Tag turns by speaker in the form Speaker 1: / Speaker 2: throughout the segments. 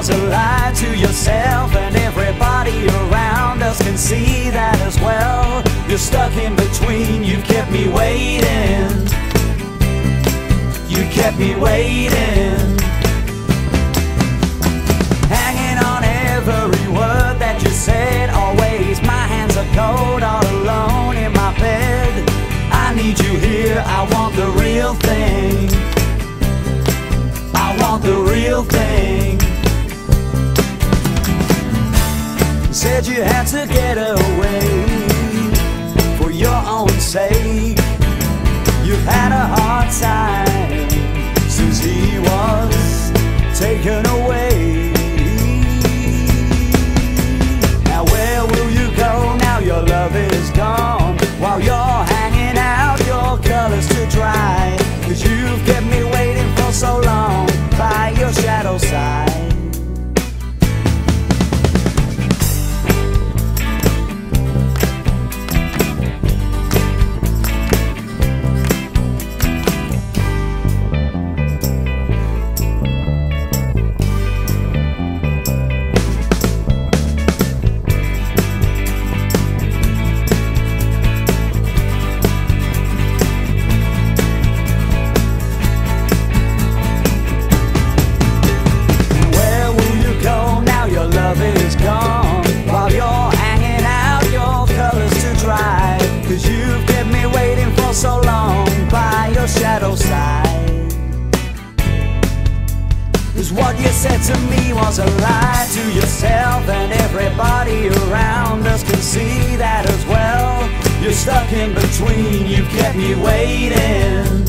Speaker 1: was a lie to yourself And everybody around us can see that as well. You're stuck in between, you've kept me waiting. You kept me waiting. Hanging on every word that you said Always my hands are cold all alone in my bed. I need you here, I want the real thing. I want the real thing. Said you had to get away for your own sake. You've had a hard time since he was taken away. Cause what you said to me was a lie to yourself, and everybody around us can see that as well. You're stuck in between, you kept me waiting.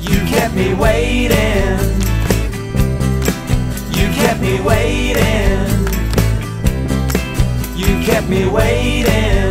Speaker 1: You kept me waiting. You kept me waiting. You kept me waiting.